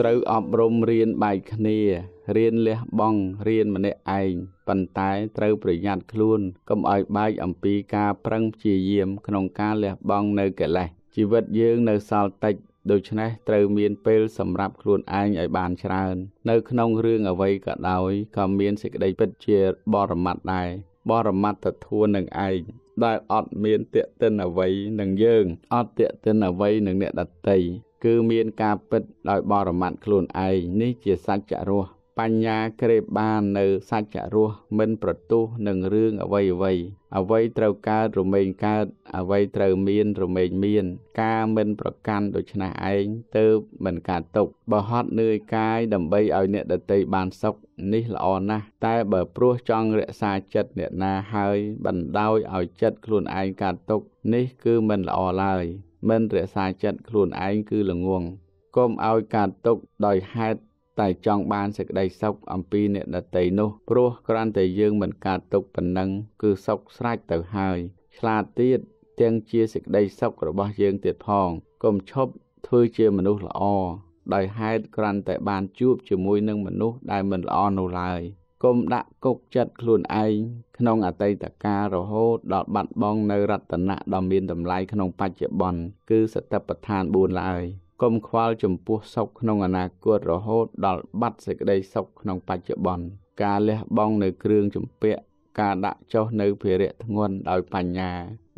ត្រូវអប់រំរៀនបែកគ្នារៀនលះបង់រៀនម្នាក់ឯងប៉ុន្តែត្រូវប្រយ័ត្នខ្លួនកុំឲ្យបែកអំពីការប្រឹងព្យាយាមក្នុងការលះបង់នៅកិលេសជីវិតយើងនៅសល់តិចដូច្នេះត្រូវមានពេលសម្រាប់ខ្លួនឯងឲ្យបានច្រើន នៅក្នុងរឿងអ្វីក៏ដោយក៏មានសេចក្តីពិតជាបរមត្តដែរបរមត្តធัวនឹងឯងដែលអត់មានតេតិនអ្វីនឹងយើងអត់តេតិនអ្វីនឹងអ្នកដតី គឺមានការពិតដោយបរមត្តខ្លួនឯងនេះជាសច្ចរស់បញ្ញាក្រេបបាននៅសច្ចរស់មិនប្រទុះនឹងរឿងអ្វីអ្វីអ្វីត្រូវកើតរមែងកើតអ្វីត្រូវមានរមែងមាន ការមិនប្រកាន់ដូច្នេះឯងទៅមិនកើតទុកបើហត់នឿយកាយដើម្បីឲ្យអ្នកដតីបានសុខនេះល្អណាស់តែបើព្រោះចង់រក្សាចិត្តអ្នកណាហើយបណ្ដោយឲ្យចិត្តខ្លួនឯងកើតទុកនេះគឺមិនល្អឡើយ មិនរក្សាចិត្តខ្លួនឯងគឺល្ងងកុំឲ្យកើតទុកដោយហេតុតែចង់បានសេចក្តីសុខអំពីអ្នកដតីនោះព្រោះគ្រាន់តែយើងមិនកើតទុកប៉ុណ្ណឹងគឺសុខស្រេចទៅហើយឆ្លាតទៀតទាំងជាសេចក្តីសុខរបស់យើងទៀតផងកុំឈប់ធ្វើជាមនុស្សល្អដោយហេតុគ្រាន់តែបានជួបជាមួយនឹងមនុស្សដែលមិនល្អនោះឡើយ កុំដាក់គុកចិត្តខ្លួនឯងក្នុងអតីតកាលរហូតដល់បាត់បង់នៅរតនៈដ៏មានតម្លៃក្នុងបច្ចុប្បន្នគឺសតិប្បដ្ឋាន4ឡើយកុំខ្វល់ចំពោះសុខក្នុងអនាគតរហូតដល់បាត់សេចក្តីសុខក្នុងបច្ចុប្បន្នការលះបង់នៅគ្រឿងជំពាក់ការដាក់ចុះនៅភារៈធ្ងន់ដោយបញ្ញា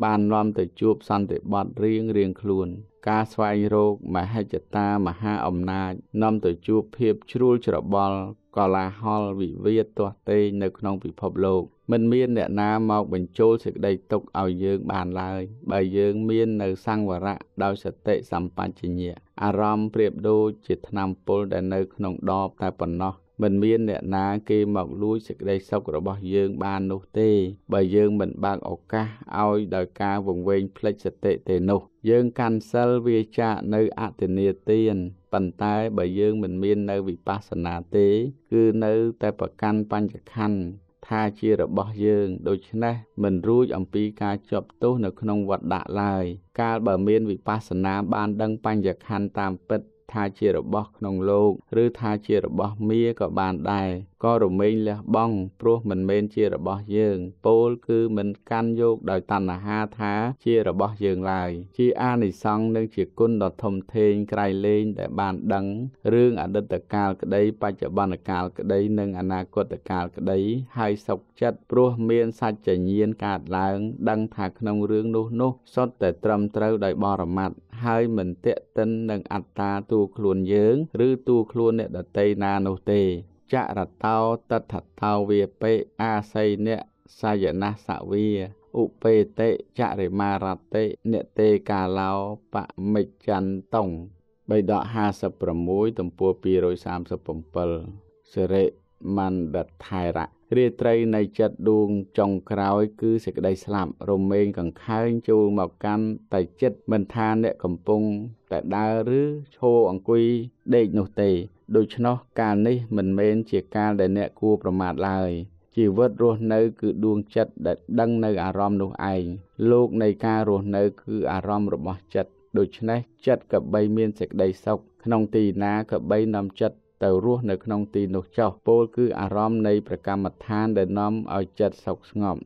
បាននាំទៅជួបសន្តិបត្តិរៀងរៀងខ្លួន ការស្វែងរកមហិច្ឆតា មហាអំណាចនាំទៅជួបភាពជ្រួលច្របល់កលាហលវិវាទទាស់ទែងនៅក្នុងពិភពលោកមិនមានអ្នកណាមកបញ្ចូលសេចក្តីទុកឲ្យយើងបានឡើយបើយើងមាននៅសង្វរៈដោយសតិសម្បជញ្ញៈអារម្មណ៍ប្រៀបដូចជាថ្នាំពុលដែលនៅក្នុងដបតែប៉ុណ្ណោះ មិនមានអ្នកណាគេមកលួចសេចក្តីសុខរបស់យើងបាននោះទេ បើយើងមិនបើកឱកាសឲ្យដោយការវង្វេងផ្លិចសតិទេនោះ យើងកាន់សិលវាចាកនៅអតិនេទានប៉ុន្តែបើយើងមិនមាននៅវិបស្សនាទេ គឺនៅតែប្រកាន់បញ្ញខណ្ឌថាជារបស់យើងដូច្នេះមិនរួចអំពីការជាប់ទោសនៅក្នុងវត្តដាក់ឡើយកាលបើមានវិបស្សនាបានដឹងបញ្ញខណ្ឌតាមពិត ថាជារបស់ក្នុងលោក ឬថាជារបស់មាក៏បានដែរក៏រមែងលះបង់ព្រោះមិនមែនជារបស់យើង ពោលគឺមិនកាន់យកដោយតណ្ហាថាជារបស់យើងឡើយ ជាអានិសង្សនិងជាគុណដ៏ធំធេងក្រៃលែងដែលបានដឹងរឿងអតីតកាលក្តី បច្ចុប្បន្នកាលក្តី និងអនាគតកាលក្តី ហើយសុខចិត្តព្រោះមានសច្ចញាណកើតឡើង ដឹងថាក្នុងរឿងនោះនោះសុទ្ធតែត្រឹមត្រូវដោយបរមត្ត ហើយមិនតេតិននឹងអត្តាតួខ្លួនយើង ឬតួខ្លួនអ្នកដតីណានោះទេចរតោតថតោវាបេអាស័យអ្នកសាយនសវាឧបេតិចរិមារតិនិតេកាឡោបមិច្ចន្តងបៃដក56ទំព័រ237សិរិមណ្ឌថៃរៈ រាត្រីនៃចិត្តដួងចុងក្រោយ គឺសេចក្តីស្លាប់រមែងកង្ខែងចូលមកកាន់តែចិត្តមិនថាអ្នកកំពុង តែដើរឬឈរអង្គុយដេកនោះទេ ដូច្នោះកាលនេះមិនមែនជាកាលដែលអ្នកគួរប្រមាថឡើយជីវិតរស់នៅគឺដួងចិត្តដែលដឹងនៅអារម្មណ៍នោះឯងលោកនៃការរស់នៅគឺអារម្មណ៍របស់ចិត្តដូច្នេះចិត្តកបីមានសេចក្តីសុខក្នុងទីណាកបីនាំចិត្ត ទៅរស់នៅក្នុងទីនោះចោះពោលគឺអារម្មណ៍នៃប្រកម្មដ្ឋានដែលនាំឲ្យចិត្តសុខស្ងប់